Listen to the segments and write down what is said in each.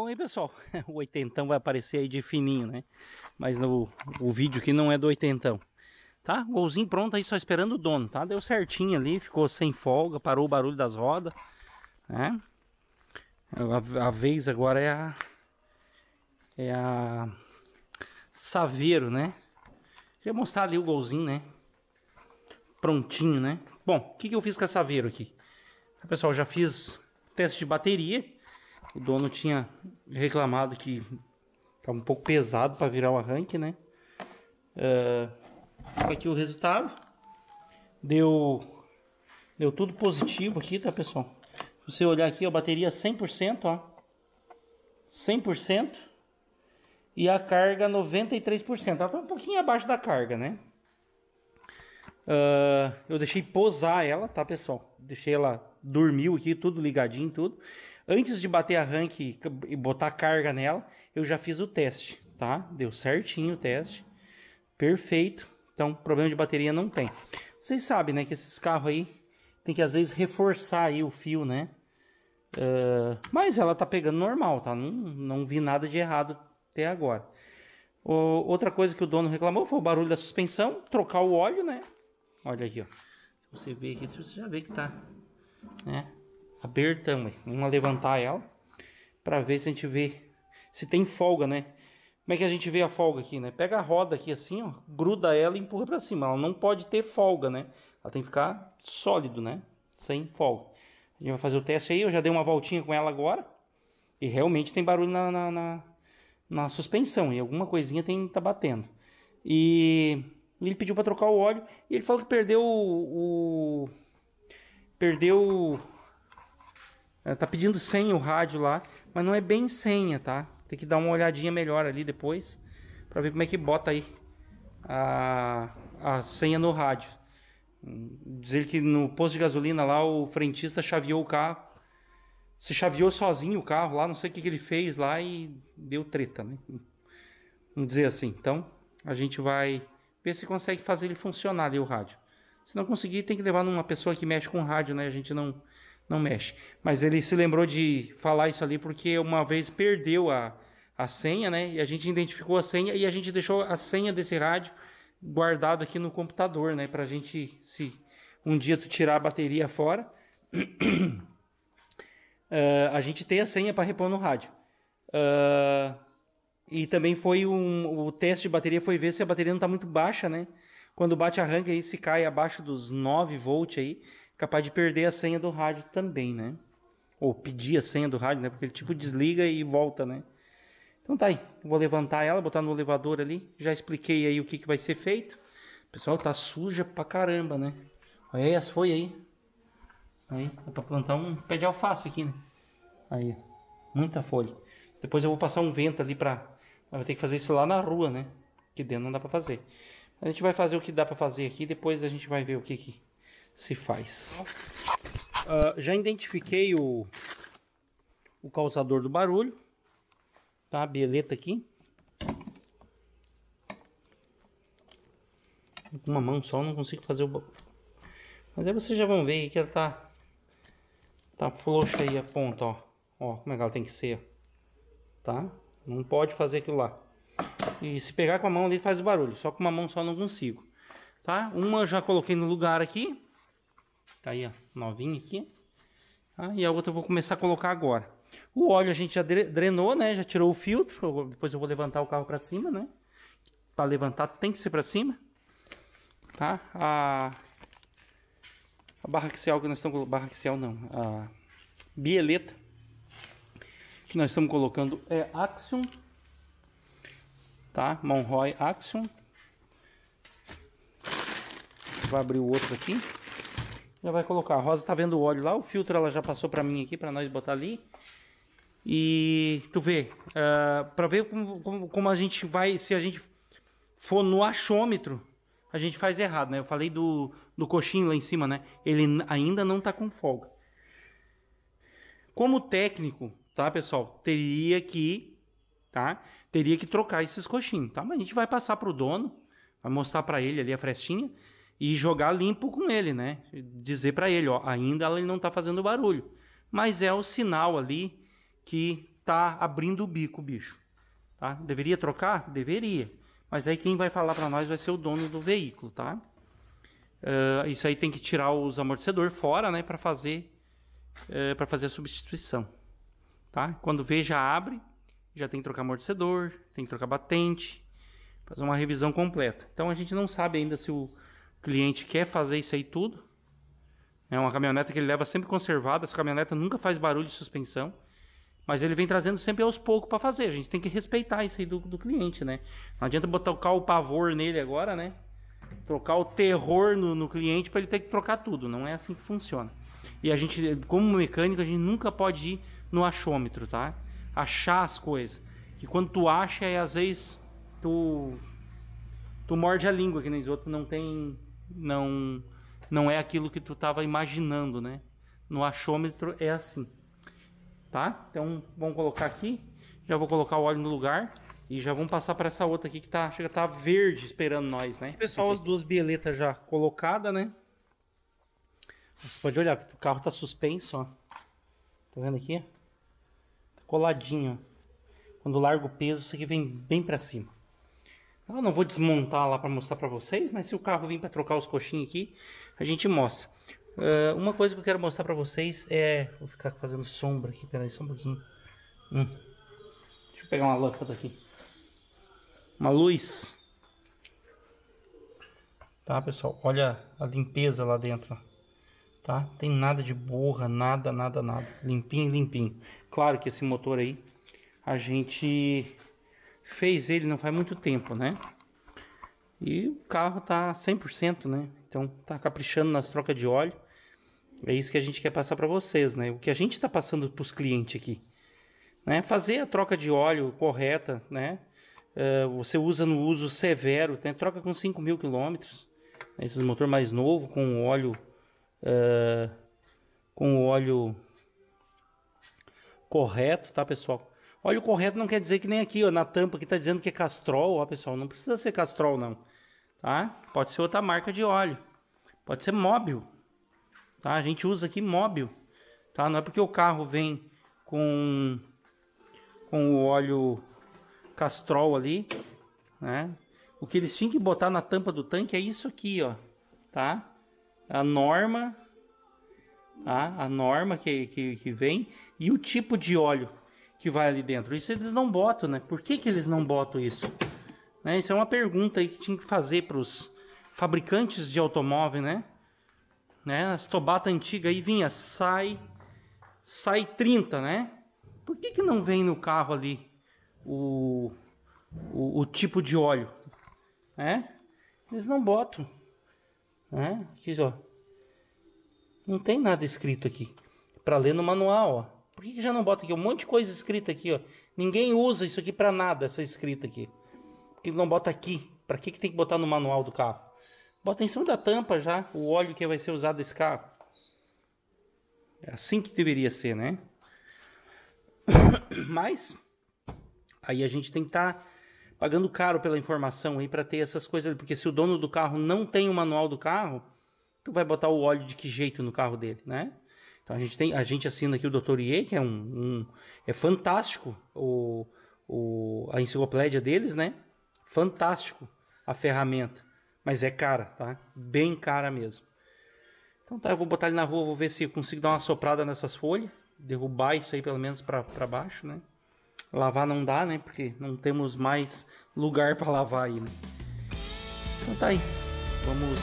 Bom aí pessoal, o oitentão vai aparecer aí de fininho, né? Mas no o vídeo aqui não é do oitentão. Tá? Golzinho pronto aí, só esperando o dono, tá? Deu certinho ali, ficou sem folga, parou o barulho das rodas. Né? A, a vez agora é a... É a... Saveiro, né? Já mostrar ali o golzinho, né? Prontinho, né? Bom, o que, que eu fiz com a Saveiro aqui? Pessoal, já fiz teste de bateria o dono tinha reclamado que estava um pouco pesado para virar o arranque, né? Uh, aqui o resultado. Deu, deu tudo positivo aqui, tá pessoal? Se você olhar aqui, a bateria 100%, ó. 100%. E a carga 93%. Ela tá um pouquinho abaixo da carga, né? Uh, eu deixei posar ela, tá pessoal? Deixei ela dormiu aqui, tudo ligadinho, tudo. Antes de bater arranque e botar carga nela, eu já fiz o teste, tá? Deu certinho o teste. Perfeito. Então, problema de bateria não tem. Vocês sabem, né, que esses carros aí tem que às vezes reforçar aí o fio, né? Uh, mas ela tá pegando normal, tá? Não, não vi nada de errado até agora. O, outra coisa que o dono reclamou foi o barulho da suspensão, trocar o óleo, né? Olha aqui, ó. Você ver aqui, você já vê que tá, né? abertão. Vamos levantar ela para ver se a gente vê se tem folga, né? Como é que a gente vê a folga aqui, né? Pega a roda aqui assim, ó, gruda ela e empurra para cima. Ela não pode ter folga, né? Ela tem que ficar sólido, né? Sem folga. A gente vai fazer o teste aí. Eu já dei uma voltinha com ela agora. E realmente tem barulho na, na, na, na suspensão. E alguma coisinha tem tá batendo. E ele pediu para trocar o óleo. E ele falou que perdeu o, o perdeu tá pedindo senha o rádio lá, mas não é bem senha, tá? Tem que dar uma olhadinha melhor ali depois para ver como é que bota aí a, a senha no rádio. Dizer que no posto de gasolina lá o frentista chaveou o carro. Se chaveou sozinho o carro lá, não sei o que, que ele fez lá e deu treta, né? Vamos dizer assim. Então, a gente vai ver se consegue fazer ele funcionar ali o rádio. Se não conseguir, tem que levar numa pessoa que mexe com rádio, né? A gente não não mexe. Mas ele se lembrou de falar isso ali porque uma vez perdeu a, a senha, né? E a gente identificou a senha e a gente deixou a senha desse rádio guardado aqui no computador, né? Pra gente, se um dia tu tirar a bateria fora, uh, a gente tem a senha para repor no rádio. Uh, e também foi um, o teste de bateria foi ver se a bateria não está muito baixa, né? Quando bate arranque aí, se cai abaixo dos 9 volts aí, capaz de perder a senha do rádio também, né? Ou pedir a senha do rádio, né? Porque ele tipo desliga e volta, né? Então tá aí, vou levantar ela, botar no elevador ali. Já expliquei aí o que, que vai ser feito. Pessoal, tá suja pra caramba, né? Olha aí as folhas aí. Aí, dá pra plantar um pé de alface aqui, né? Aí, muita folha. Depois eu vou passar um vento ali pra... Vai ter que fazer isso lá na rua, né? Que dentro não dá pra fazer. A gente vai fazer o que dá pra fazer aqui, depois a gente vai ver o que que se faz. Uh, já identifiquei o, o causador do barulho. Tá, a bieleta aqui. Com uma mão só não consigo fazer o... Mas aí vocês já vão ver que ela tá... Tá frouxa aí a ponta, ó. Ó, como é que ela tem que ser. Tá? Não pode fazer aquilo lá. E se pegar com a mão ali faz barulho. Só com uma mão só não consigo. Tá? Uma já coloquei no lugar aqui. Tá aí, ó, novinha aqui. Ah, e a outra eu vou começar a colocar agora. O óleo a gente já drenou, né? Já tirou o filtro. Depois eu vou levantar o carro para cima, né? Para levantar tem que ser para cima. Tá? A, a barra axial que nós estamos barra axial não, a bieleta que nós estamos colocando é Axion, tá? Monroy Axion. Vou abrir o outro aqui. Já vai colocar. A Rosa tá vendo o óleo lá. O filtro ela já passou para mim aqui para nós botar ali. E tu vê, uh, ah, para ver como, como, como, a gente vai, se a gente for no achômetro, a gente faz errado, né? Eu falei do, do coxinho lá em cima, né? Ele ainda não tá com folga. Como técnico, tá, pessoal? Teria que, tá? Teria que trocar esses coxinhos, tá? Mas a gente vai passar pro dono, vai mostrar para ele ali a frestinha e jogar limpo com ele, né? Dizer para ele, ó, ainda ele não está fazendo barulho, mas é o sinal ali que tá abrindo o bico, bicho. Tá? Deveria trocar? Deveria. Mas aí quem vai falar para nós vai ser o dono do veículo, tá? Uh, isso aí tem que tirar os amortecedores fora, né, para fazer uh, para fazer a substituição, tá? Quando vê já abre, já tem que trocar amortecedor, tem que trocar batente, fazer uma revisão completa. Então a gente não sabe ainda se o cliente quer fazer isso aí tudo. É uma caminhonete que ele leva sempre conservada, essa caminhonete nunca faz barulho de suspensão. Mas ele vem trazendo sempre aos poucos para fazer. A gente tem que respeitar isso aí do, do cliente, né? Não adianta botar o pavor nele agora, né? Trocar o terror no, no cliente para ele ter que trocar tudo. Não é assim que funciona. E a gente, como mecânico, a gente nunca pode ir no achômetro, tá? Achar as coisas. Que quando tu acha, é às vezes tu tu morde a língua, que nem os outros não tem não não é aquilo que tu estava imaginando, né? No achômetro é assim tá? Então vamos colocar aqui, já vou colocar o óleo no lugar e já vamos passar para essa outra aqui que tá, chega tá verde esperando nós, né? Pessoal, as duas bieletas já colocadas, né? Você pode olhar, o carro tá suspenso, ó. Tá vendo aqui? Coladinho, ó. Quando larga o peso, isso aqui vem bem para cima. Eu não vou desmontar lá para mostrar para vocês, mas se o carro vir para trocar os coxinhos aqui, a gente mostra. Uh, uma coisa que eu quero mostrar pra vocês é... Vou ficar fazendo sombra aqui, peraí, só um pouquinho. Hum. Deixa eu pegar uma lâmpada aqui. Uma luz. Tá, pessoal? Olha a limpeza lá dentro, Tá? Tem nada de borra, nada, nada, nada. Limpinho, limpinho. Claro que esse motor aí, a gente fez ele não faz muito tempo, né? E o carro tá 100%, né? Então tá caprichando nas trocas de óleo. É isso que a gente quer passar para vocês, né? O que a gente está passando para os clientes aqui, né? Fazer a troca de óleo correta, né? Uh, você usa no uso severo, né? troca com 5 mil quilômetros. Esses motor mais novo com óleo, uh, com óleo correto, tá, pessoal? Óleo correto não quer dizer que nem aqui, ó, na tampa que está dizendo que é Castrol, ó, pessoal. Não precisa ser Castrol, não tá? Pode ser outra marca de óleo, pode ser móvel, tá? A gente usa aqui móvel, tá? Não é porque o carro vem com com o óleo Castrol ali, né? O que eles tinham que botar na tampa do tanque é isso aqui, ó, tá? A norma, tá? A norma que, que, que vem e o tipo de óleo que vai ali dentro. Isso eles não botam, né? Por que, que eles não botam isso? Né? Isso é uma pergunta aí que tinha que fazer para os fabricantes de automóvel, né? né? As tobata antiga aí vinha, sai, sai 30, né? Por que, que não vem no carro ali o, o, o tipo de óleo? Né? Eles não botam. Né? Aqui, ó. Não tem nada escrito aqui. Para ler no manual, ó. Por que, já não bota aqui? Um monte de coisa escrita aqui, ó. Ninguém usa isso aqui para nada, essa escrita aqui que não bota aqui? Para que, que tem que botar no manual do carro? Bota em cima da tampa já o óleo que vai ser usado nesse carro. É assim que deveria ser, né? Mas aí a gente tem que estar tá pagando caro pela informação aí para ter essas coisas, porque se o dono do carro não tem o manual do carro, tu vai botar o óleo de que jeito no carro dele, né? Então a gente tem, a gente assina aqui o Dr. IE, que é um, um é fantástico o, o a enciclopédia deles, né? fantástico a ferramenta, mas é cara, tá? Bem cara mesmo. Então tá, eu vou botar ele na rua, vou ver se eu consigo dar uma soprada nessas folhas, derrubar isso aí pelo menos para baixo, né? Lavar não dá, né? Porque não temos mais lugar para lavar aí, né? Então tá aí. Vamos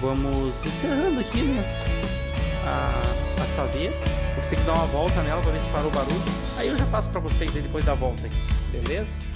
vamos encerrando aqui, né? A, a saber. Vou ter que dar uma volta nela para ver se parou o barulho. Aí eu já passo para vocês depois da volta beleza?